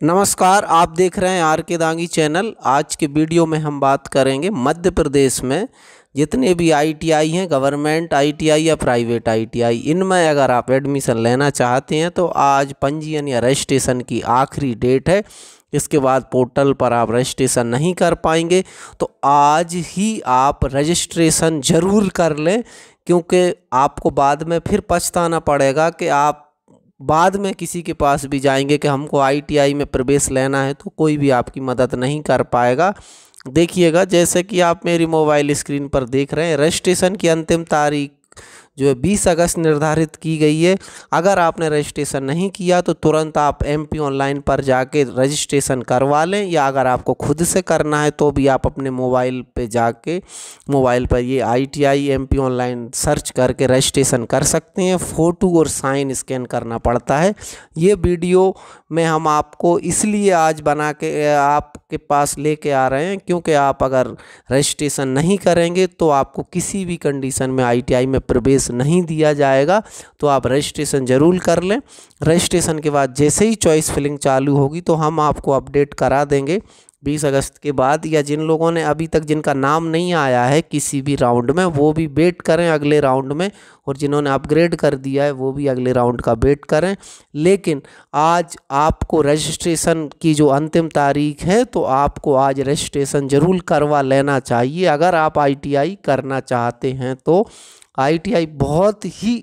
नमस्कार, आप देख रहे हैं आर के दांगी चैनल। आज के वीडियो में हम बात करेंगे मध्य प्रदेश में जितने भी आईटीआई हैं, गवर्नमेंट आईटीआई या प्राइवेट आईटीआई, इनमें अगर आप एडमिशन लेना चाहते हैं तो आज पंजीयन या रजिस्ट्रेशन की आखिरी डेट है। इसके बाद पोर्टल पर आप रजिस्ट्रेशन नहीं कर पाएँगे तो आज ही आप रजिस्ट्रेशन ज़रूर कर लें, क्योंकि आपको बाद में फिर पछताना पड़ेगा कि आप बाद में किसी के पास भी जाएँगे कि हमको आईटीआई में प्रवेश लेना है तो कोई भी आपकी मदद नहीं कर पाएगा। देखिएगा, जैसे कि आप मेरी मोबाइल स्क्रीन पर देख रहे हैं, रजिस्ट्रेशन की अंतिम तारीख जो है बीस अगस्त निर्धारित की गई है। अगर आपने रजिस्ट्रेशन नहीं किया तो तुरंत आप एमपी ऑनलाइन पर जाके रजिस्ट्रेशन करवा लें, या अगर आपको खुद से करना है तो भी आप अपने मोबाइल पे जाके, मोबाइल पर ये I T I M online search करके रजिस्ट्रेशन कर सकते हैं। फ़ोटो और साइन स्कैन करना पड़ता है। ये वीडियो में हम आपको इसलिए आज बना के आप के पास लेके आ रहे हैं, क्योंकि आप अगर रजिस्ट्रेशन नहीं करेंगे तो आपको किसी भी कंडीशन में आईटीआई में प्रवेश नहीं दिया जाएगा तो आप रजिस्ट्रेशन ज़रूर कर लें। रजिस्ट्रेशन के बाद जैसे ही चॉइस फिलिंग चालू होगी तो हम आपको अपडेट करा देंगे। बीस अगस्त के बाद या जिन लोगों ने अभी तक जिनका नाम नहीं आया है किसी भी राउंड में, वो भी वेट करें अगले राउंड में, और जिन्होंने अपग्रेड कर दिया है, वो भी अगले राउंड का वेट करें। लेकिन आज आपको रजिस्ट्रेशन की जो अंतिम तारीख है तो आपको आज रजिस्ट्रेशन ज़रूर करवा लेना चाहिए। अगर आप आईटीआई करना चाहते हैं तो आईटीआई बहुत ही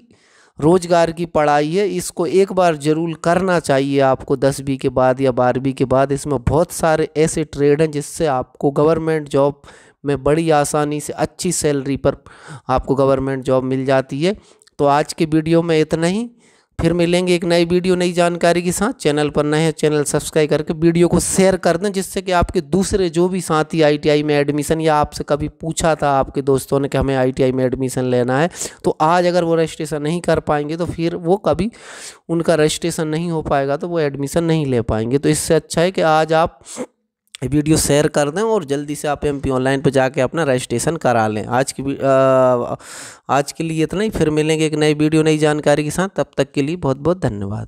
रोज़गार की पढ़ाई है। इसको एक बार ज़रूर करना चाहिए आपको दसवीं के बाद या बारहवीं के बाद। इसमें बहुत सारे ऐसे ट्रेड हैं जिससे आपको गवर्नमेंट जॉब में बड़ी आसानी से अच्छी सैलरी पर आपको गवर्नमेंट जॉब मिल जाती है। तो आज के वीडियो में इतना ही। फिर मिलेंगे एक नई वीडियो, नई जानकारी के साथ। चैनल पर नए चैनल सब्सक्राइब करके वीडियो को शेयर कर दें, जिससे कि आपके दूसरे जो भी साथी आईटीआई में एडमिशन या आपसे कभी पूछा था आपके दोस्तों ने कि हमें आईटीआई में एडमिशन लेना है तो आज अगर वो रजिस्ट्रेशन नहीं कर पाएँगे तो फिर वो कभी उनका रजिस्ट्रेशन नहीं हो पाएगा तो वो एडमिशन नहीं ले पाएँगे। तो इससे अच्छा है कि आज आप वीडियो शेयर कर दें और जल्दी से आप एम पी ऑनलाइन पर जाके अपना रजिस्ट्रेशन करा लें। आज की आ, आज के लिए इतना ही। फिर मिलेंगे एक नई वीडियो नई जानकारी के साथ। तब तक के लिए बहुत बहुत धन्यवाद।